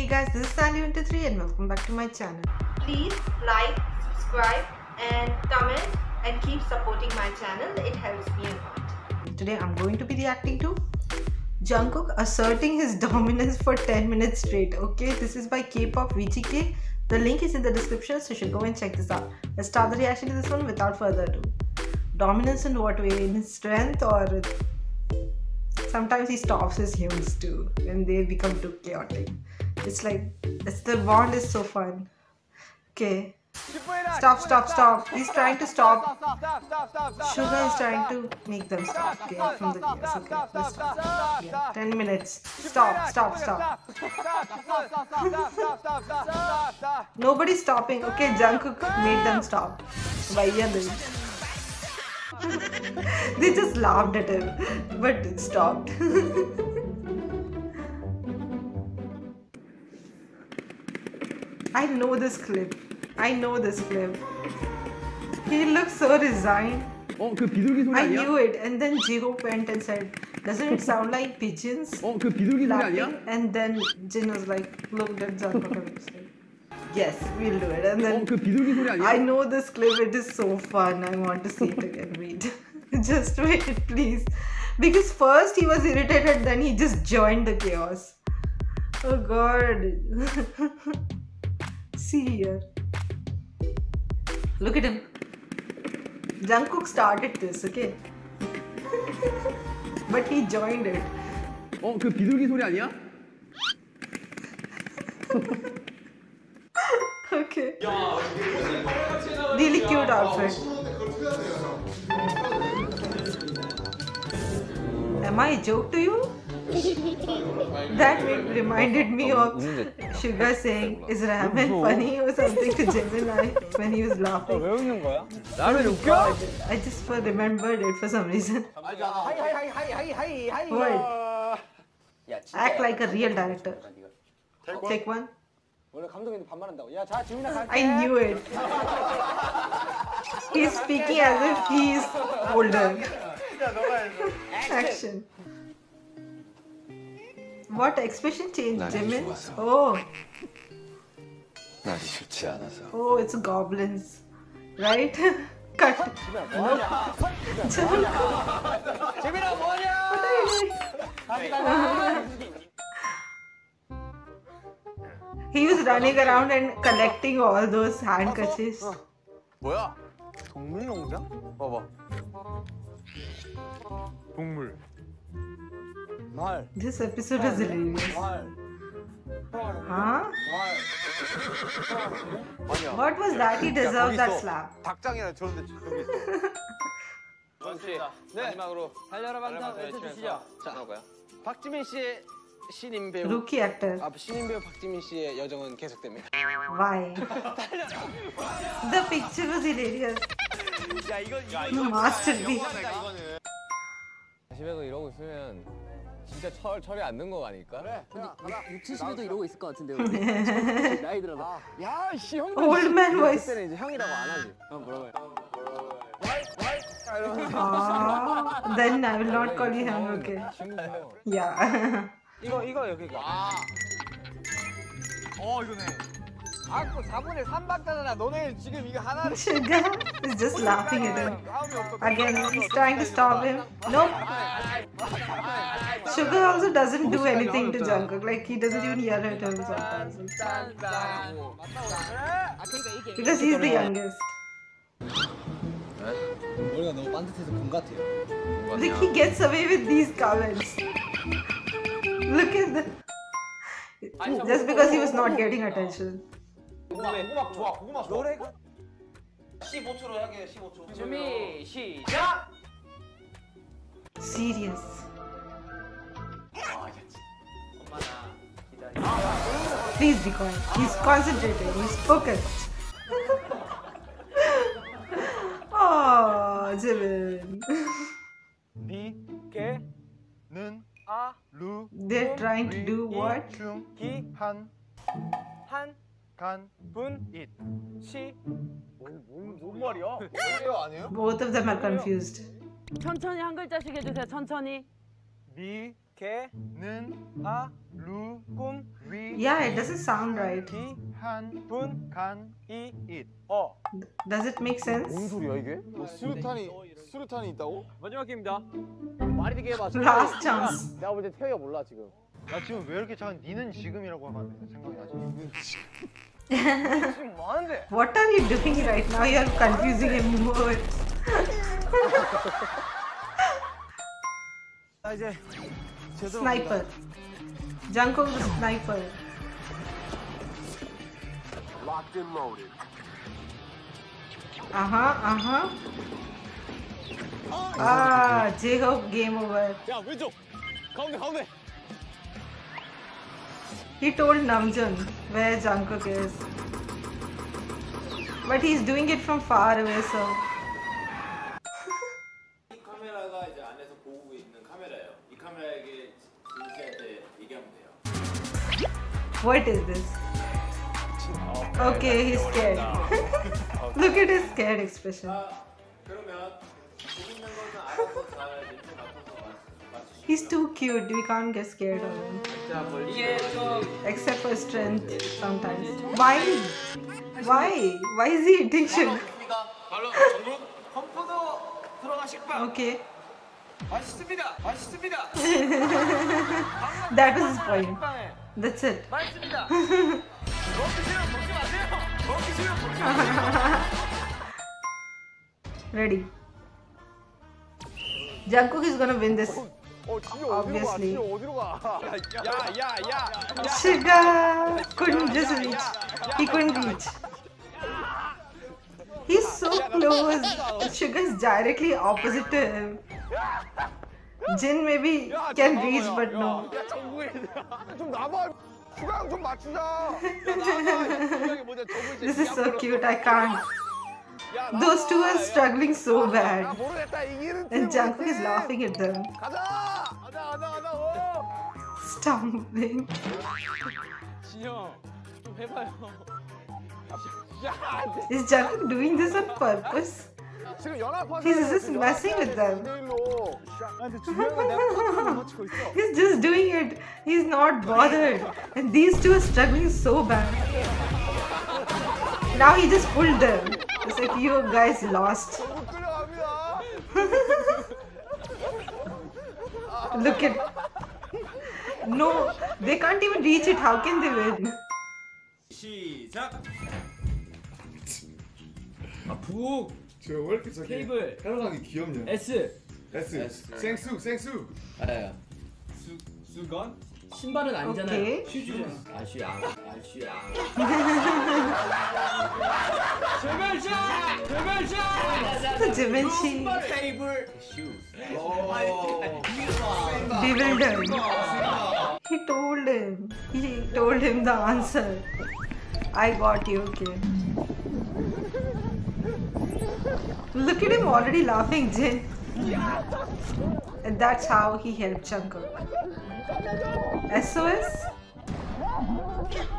Hey guys, this is Sandy123 and welcome back to my channel. Please like, subscribe and comment and keep supporting my channel. It helps me a lot. Today I'm going to be reacting to Jungkook asserting his dominance for 10 minutes straight. Okay, this is by K-pop VGK. The link is in the description so you should go and check this out. Let's start the reaction to this one without further ado. Dominance in what way? In his strength or sometimes he stops his hyungs too and they become too chaotic. It's like it's the bond is so fun. Okay. Stop, stop, stop. He's trying to stop. Suga is trying to make them stop. Okay, from the yes, okay. Let's stop. Yeah. Ten minutes. Stop, stop, stop. Nobody's stopping. Okay, Jungkook made them stop. Vaya they just laughed at him, but stopped. I know this clip. I know this clip. He looks so resigned. Oh, I knew it. And then Jigo went and said, doesn't it sound like pigeons? Oh, laughing? And then Jin was like, look at Zarpakovich yes, we'll do it. And then I know this clip. It is so fun. I want to see it again. Wait. just wait, please. Because first he was irritated, then he just joined the chaos. Oh god. see here. Look at him. Jungkook started this, okay? but he joined it. 어, 그 비둘기 소리 아니야? Okay. Really cute outfit. Am I a joke to you? that reminded me of Shiva saying, Is ramen funny or something to Jimin when he was laughing. I just remembered it for some reason. What? Act like a real director. Take one. I knew it. He's speaking as if he's older. Action. What expression change, Jimin? Oh, 날이 좋지 않아서 oh, it's goblins, right? Cut. 지민아 뭐하냐 다시 가자 he was running around and collecting all those handkerchiefs. 뭐야? 동물농장? 봐봐 동물 말 This episode is hilarious. 말 Huh? What was that? He deserved that slap. 닭장이랑 저런데 저기 있어 네 마지막으로 달려라 반탄 외쳐주시죠 자 박지민 씨의 신인 배우 Rookie actor. 아 신인 배우 박지민 씨의 여정은 계속됩니다 Why? The picture was hilarious. 야 이거 The masterpiece. 집에서 이러고 있으면 진짜 철 철이 안 든 거 아닐까? 근데 6, 70에도 이러고 있을 것 같은데요. 나이 들어서. 야씨 형 Old man voice. 그때는 이제 형이라고 안 하지 형 뭐라고 해 Ah, then I will not call you him. Okay. 친구죠. Yeah. 이거 이거 여기 이거 어 이거네 아까 4분의 3박자잖아. 너네 지금 이거 하나를 Suga is just laughing at him. Again, he's trying to stop him. Nope. Suga also doesn't do anything to Jungkook. Like he doesn't even yell at him sometimes. Because he's the youngest. 머리가 Like he gets away with these comments. Look at the. Just because he was not getting attention. 고구마 좋아 고구마 좋아 노래 15초로 하게 15초 준비 시작 Serious. 엄마 나 기다려 Please be quiet. He's concentrating. He's focused. oh, Jimin. 니께는 아 루 They're trying to do what? 기한 한 간 분잇 시 뭔 말이야? 뭔 아니에요? Both of them are confused. 천천히 한 글자씩 해주세요. 천천히. 미 개, 는, 아, 루, 꿈, 위, Yeah, it doesn't sound right. 기, 한, 분, 간, 이, 잇. 어. Does it make sense? 소리야 이게? 뭐 수류탄이 수류탄이 있다고? 마지막 게임입니다. 말이 되게 해봐. Last chance. 내가 볼 때 태희가 몰라 지금. 나 지금 왜 이렇게 작은 니는 지금이라고 하면 생각이 나지? 지금 뭐 하는데? What are you doing right now? You're confusing him more. 나 이제 제대로 Sniper. Jungkook the sniper. Locked and loaded. Uh huh, uh huh. Ah, J-Hope game over. 야 왼쪽. 가운데 가운데. He told Namjoon where Jungkook is. But he's doing it from far away, so. what is this? Okay, he's scared. Look at his scared expression. He's too cute. We can't get scared of him. Except for strength sometimes. Why? Why? Why is he eating sugar? okay. that was his point. That's it. Ready. Jungkook is gonna win this obviously. Suga couldn't just reach. He couldn't reach. He's so close. Suga's directly opposite to him. Jin maybe can reach, but no. this is so cute. I can't. Those two are struggling so bad. And Jungkook is laughing at them. Stumbling. Is Jungkook doing this on purpose? He's just messing with them. He's just doing it. He's not bothered. And these two are struggling so bad. Now he just pulled them It's like you guys lost. 못 끌어갑니다. Look at. No, they can't even reach it. How can they win? 시작. 아, 북 저왜 이렇게 저기 케이블 따라가기 귀엽냐? S S 생수 생수 아야 수 수건 신발은 아니잖아요. Okay. 슈즈잖아. 아 슈야 아 슈야. The Givenchy 테이블 슈. bewildered. He told him. He told him the answer. I got you, okay. Look at him already laughing, Jin. And that's how he helped Jungkook. SOS?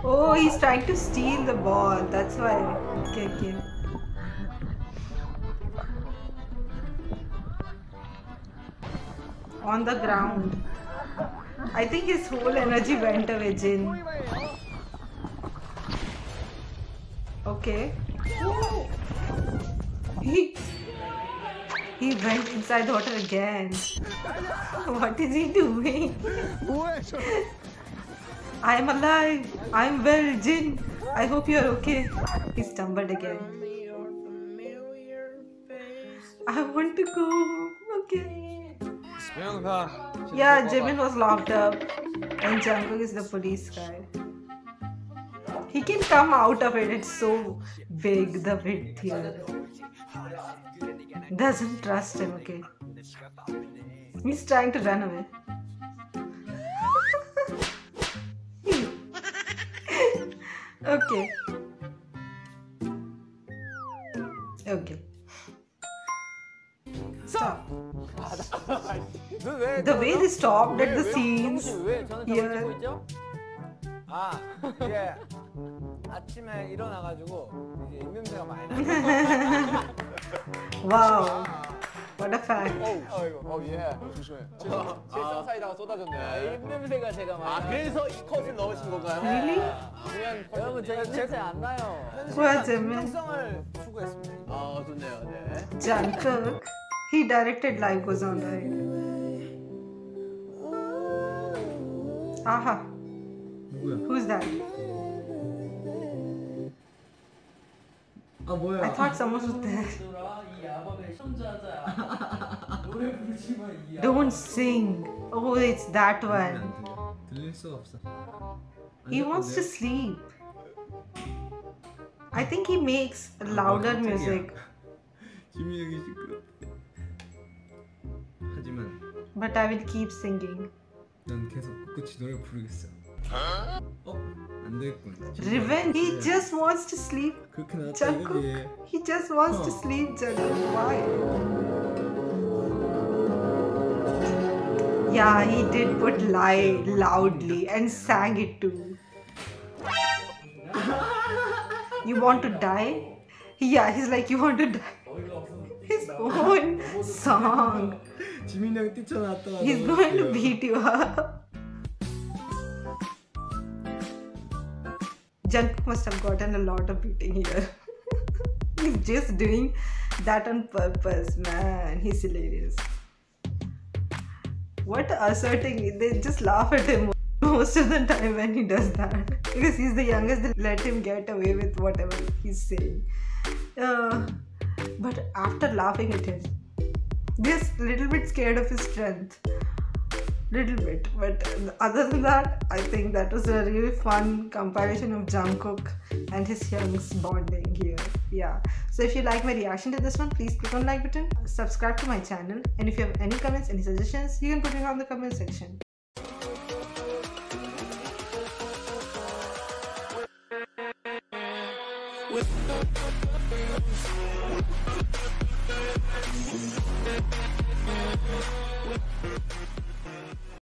Oh, he's trying to steal the ball. That's why. Okay, okay. On the ground. I think his whole energy went away, Jin. Okay. He he went inside the water again. what is he doing? I am alive. I am well, Jin. I hope you are okay. He stumbled again. I want to go Okay. Yeah, Jimin was locked up and Jungkook is the police guy. He can come out of it. It's so big, the width here. Doesn't trust him. Okay. He's trying to run away. okay. Okay. Stop. 너왜 The way they stopped at the scenes 왜 저는 저걸 here. 찍고 있죠? 아, 이게 아침에 일어나가지고 이제 입냄새가 많이 나. Wow. What a fact. 어이구, 어, 예. 조심해. 칠성 사이다가 쏟아졌네. 입냄새가 제가 많이 아, 그래서 이 컷을 넣으신 건가요? Really? 중요한 여러분 제 입냄새 안 나요 What's it, man? 특성을 추구했습니다. 아, 좋네요. 네. Jungkook. He directed Life Goes On, right? Aha. Who's that? 아 뭐야? I thought someone was there. 이 야밤의 성자자 노래 부르지만 이 Don't sing. Oh, it's that one. 안 들려. 들릴 수가 없어. 안 He wants to 들리는데? sleep. I think he makes louder 깜짝이야. music, 김희혁이 시끄럽대. 하지만 but I will keep singing. 난 계속 끝이 노래 부르겠어. 어? Revenge. He just wants to sleep. Jungkook. He just wants to sleep, Jungkook. Why? Yeah, he did put lie loudly and sang it too. you want to die? Yeah, he's like, you want to die? His own song. He's going to beat you up. Jungkook must have gotten a lot of beating here. He's just doing that on purpose, man. He's hilarious. What asserting? They just laugh at him most of the time when he does that because he's the youngest. They let him get away with whatever he's saying. Uh, but after laughing at him, just a little bit scared of his strength little bit but other than that i think that was a really fun comparison of jungkook and his hyungs bonding here. Yeah. So if you like my reaction to this one please click on like button subscribe to my channel and if you have any comments any suggestions you can put it on the comment section. We'll